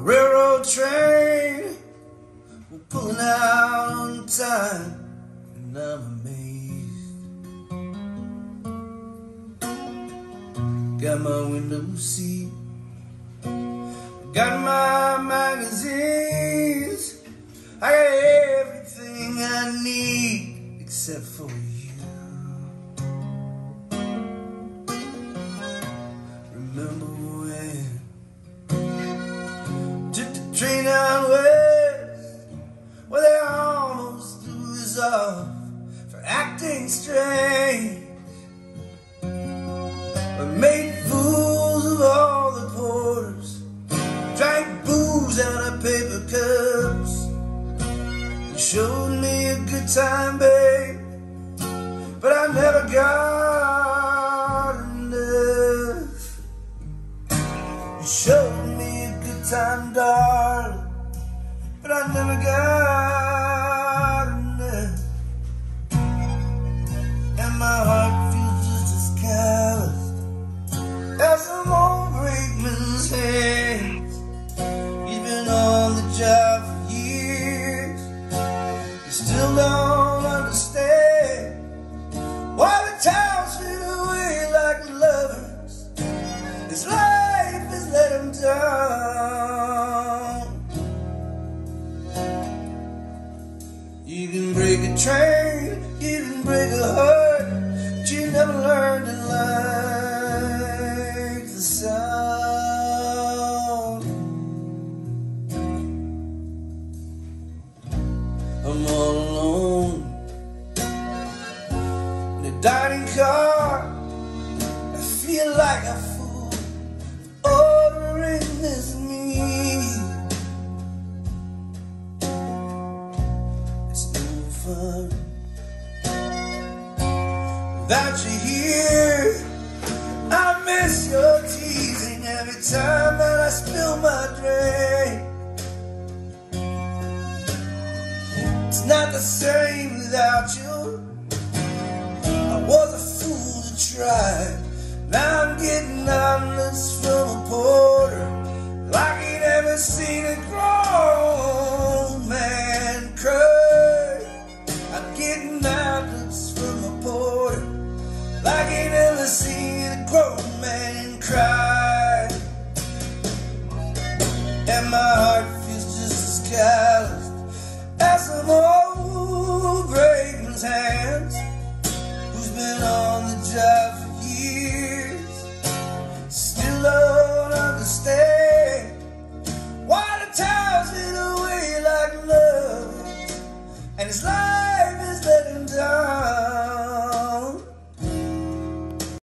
railroad train We're pulling out on time And I'm amazed. Got my window seat Got my magazines. I got everything I need Except for you train out west where they almost threw us off for acting strange. We made fools of all the porters, drank booze out of paper cups. You showed me a good time, babe, but I never got enough. You showed time, darling but I never got enough. And my heart feels just as callous as some old brakeman's hands. He's been on the job You can break a train, you can break a heart, but you never learn to like the sound. I'm all alone in a dining car. I feel like a fun Without you here I miss your teasing every time that I spill my drink. It's not the same without you. I was a fool to try. Now I'm getting honest. from And it's love.